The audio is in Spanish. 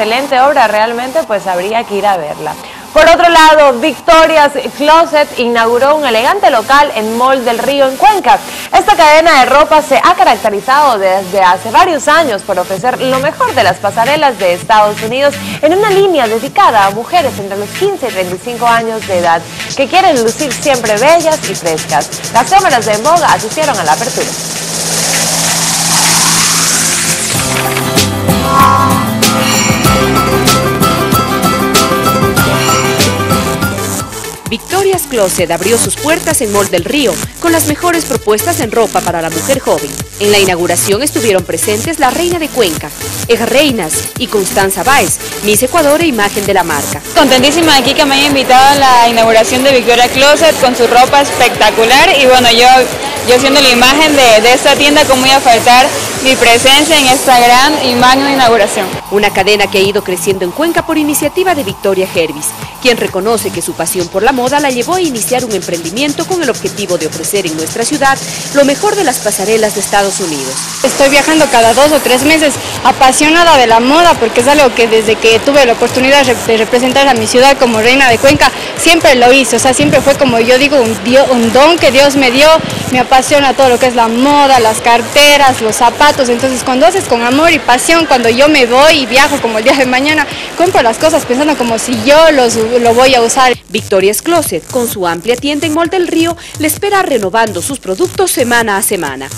excelente obra, realmente pues habría que ir a verla. Por otro lado, Victoria's Closet inauguró un elegante local en Mall del Río en Cuenca. Esta cadena de ropa se ha caracterizado desde hace varios años por ofrecer lo mejor de las pasarelas de Estados Unidos en una línea dedicada a mujeres entre los 15 y 35 años de edad que quieren lucir siempre bellas y frescas. Las cámaras de En Boga asistieron a la apertura. Victoria's Closet abrió sus puertas en Mall del Río con las mejores propuestas en ropa para la mujer joven. En la inauguración estuvieron presentes la reina de Cuenca, Eja Reinas y Constanza Báez, Miss Ecuador e imagen de la marca. Contentísima aquí que me hayan invitado a la inauguración de Victoria Closet con su ropa espectacular y bueno, yo, yo siendo la imagen de, de esta tienda, como voy a faltar mi presencia en esta gran y magna inauguración. Una cadena que ha ido creciendo en Cuenca por iniciativa de Victoria Hervis, quien reconoce que su pasión por la moda la llevó a iniciar un emprendimiento con el objetivo de ofrecer en nuestra ciudad lo mejor de las pasarelas de Estados Unidos. Estoy viajando cada dos o tres meses apasionada de la moda porque es algo que desde que tuve la oportunidad de representar a mi ciudad como reina de Cuenca, siempre lo hice, o sea, siempre fue como yo digo, un, don que Dios me dio, me apasiona todo lo que es la moda, las carteras, los zapatos, entonces cuando haces con amor y pasión, cuando yo me voy y viajo como el día de mañana, compro las cosas pensando como si yo los, lo voy a usar. Victoria's Closet, con su amplia tienda en Mall del Río, le espera renovando sus productos semana a semana.